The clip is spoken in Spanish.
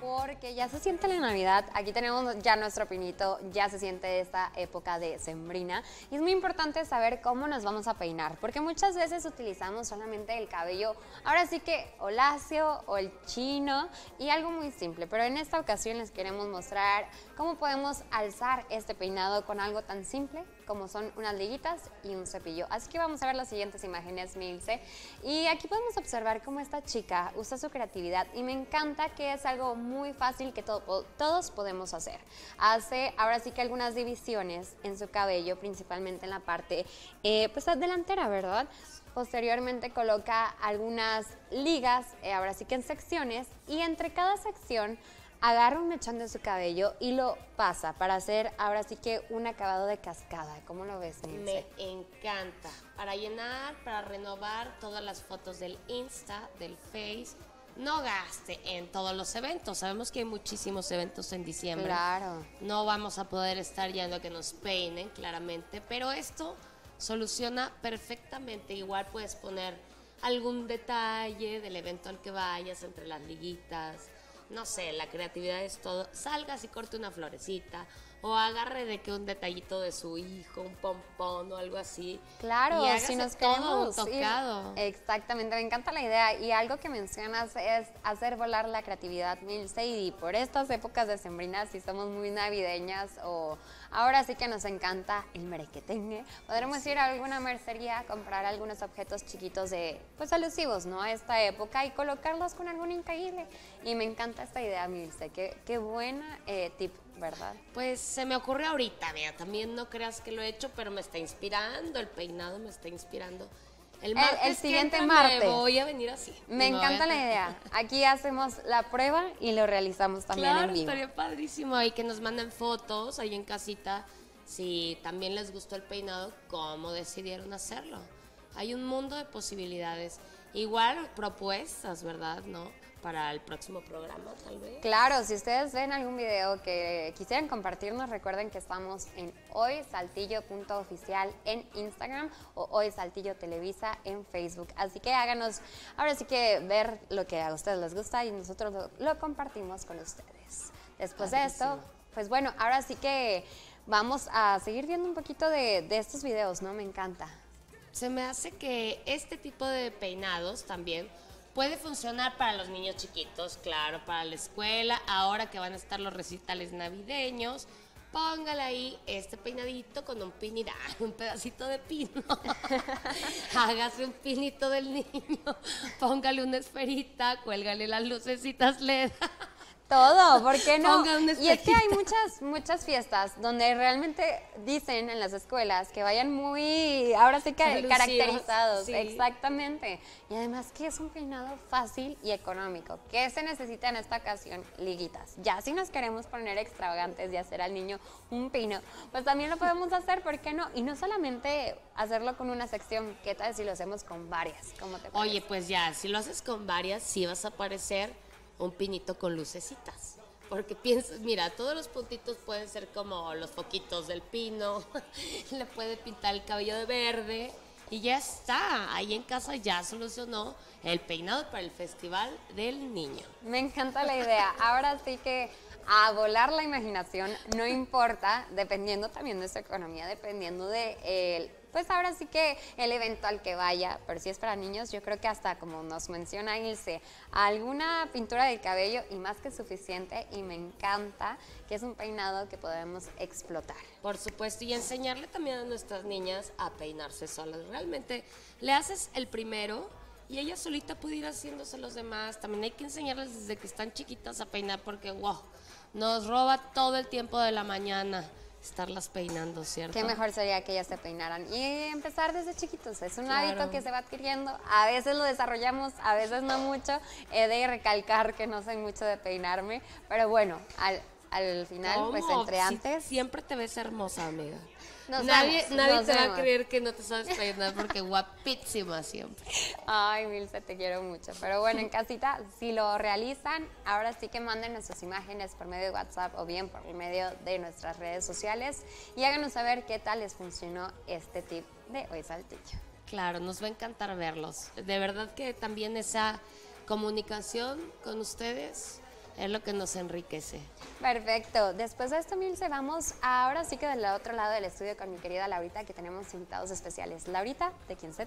porque ya se siente la Navidad. Aquí tenemos ya nuestro pinito, ya se siente esta época de sembrina. Y es muy importante saber cómo nos vamos a peinar, porque muchas veces utilizamos solamente el cabello, ahora sí que o lacio o el chino y algo muy simple. Pero en esta ocasión les queremos mostrar cómo podemos alzar este peinado con algo tan simple como son unas liguitas y un cepillo. Así que vamos a ver las siguientes imágenes, Milce. Y aquí podemos observar cómo esta chica usa su creatividad y me encanta que es algo muy fácil que todos podemos hacer. Hace ahora sí que algunas divisiones en su cabello, principalmente en la parte eh, pues delantera, ¿verdad? Posteriormente coloca algunas ligas, eh, ahora sí que en secciones, y entre cada sección agarra un mechón de su cabello y lo pasa para hacer ahora sí que un acabado de cascada. ¿Cómo lo ves, Me encanta. Para llenar, para renovar todas las fotos del Insta, del Face. No gaste en todos los eventos. Sabemos que hay muchísimos eventos en diciembre. Claro. No vamos a poder estar yendo a que nos peinen, claramente. Pero esto soluciona perfectamente. Igual puedes poner algún detalle del evento al que vayas entre las liguitas no sé, la creatividad es todo. Salgas y corte una florecita o agarre de que un detallito de su hijo, un pompón o algo así. Claro, si nos queremos tocado. exactamente, me encanta la idea y algo que mencionas es hacer volar la creatividad, Milce, y por estas épocas de sembrinas, si somos muy navideñas o ahora sí que nos encanta el merequetengue, podremos ir a alguna mercería a comprar algunos objetos chiquitos de, pues alusivos, ¿no? A esta época y colocarlos con algún increíble. Y me encanta esta idea, Milce, qué, qué buena eh, tip ¿verdad? Pues se me ocurre ahorita, mira, también no creas que lo he hecho, pero me está inspirando, el peinado me está inspirando. El, el, siguiente martes. voy a venir así. Me encanta la idea. Aquí hacemos la prueba y lo realizamos también en vivo. estaría padrísimo ahí que nos manden fotos ahí en casita si también les gustó el peinado, cómo decidieron hacerlo. Hay un mundo de posibilidades. Igual propuestas, ¿verdad? ¿No? Para el próximo programa, tal vez. Claro, si ustedes ven algún video que quisieran compartirnos, recuerden que estamos en hoysaltillo.oficial en Instagram o Hoy Saltillo Televisa en Facebook. Así que háganos, ahora sí que ver lo que a ustedes les gusta y nosotros lo, compartimos con ustedes. Después de esto, pues bueno, ahora sí que vamos a seguir viendo un poquito de, de estos videos, ¿no? Me encanta. Se me hace que este tipo de peinados también Puede funcionar para los niños chiquitos, claro, para la escuela, ahora que van a estar los recitales navideños. Póngale ahí este peinadito con un pinito, un pedacito de pino. Hágase un pinito del niño. Póngale una esferita, cuélgale las lucecitas LED. Todo, ¿por qué no? Y es que hay muchas, muchas fiestas donde realmente dicen en las escuelas que vayan muy, ahora sí que caracterizados, exactamente. Y además que es un peinado fácil y económico. ¿Qué se necesita en esta ocasión? Liguitas. Ya si nos queremos poner extravagantes y hacer al niño un pino, pues también lo podemos hacer, ¿por qué no? Y no solamente hacerlo con una sección, ¿qué tal si lo hacemos con varias? ¿Cómo te Oye, pues ya, si lo haces con varias, sí vas a aparecer un pinito con lucecitas. Porque piensas, mira, todos los puntitos pueden ser como los foquitos del pino, le puede pintar el cabello de verde y ya está. Ahí en casa ya solucionó el peinado para el Festival del Niño. Me encanta la idea. Ahora sí que a volar la imaginación, no importa, dependiendo también de su economía, dependiendo de el pues ahora sí que el evento al que vaya, pero si es para niños, yo creo que hasta como nos menciona Ilse, alguna pintura del cabello y más que suficiente y me encanta que es un peinado que podemos explotar. Por supuesto, y enseñarle también a nuestras niñas a peinarse solas. Realmente le haces el primero y ella solita puede ir haciéndose los demás. También hay que enseñarles desde que están chiquitas a peinar porque, wow, nos roba todo el tiempo de la mañana estarlas peinando, ¿cierto? Qué mejor sería que ellas se peinaran y empezar desde chiquitos. Es un hábito que se va adquiriendo. A veces lo desarrollamos, a veces no mucho. He de recalcar que no sé mucho de peinarme, pero bueno, al, al final, pues entre antes. Siempre te ves hermosa, amiga nadie nadie te va a creer que no te sabes peinar porque guapísima siempre. Ay, Milce, te quiero mucho. Pero bueno, en casita, si lo realizan, ahora sí que manden nuestras imágenes por medio de WhatsApp o bien por medio de nuestras redes sociales y háganos saber qué tal les funcionó este tip de Hoy Saltillo. Claro, nos va a encantar verlos. De verdad que también esa comunicación con ustedes es lo que nos enriquece. Perfecto. Después de esto, Milce, vamos ahora sí que del otro lado del estudio con mi querida Laurita, que tenemos invitados especiales. Laurita, ¿de quién se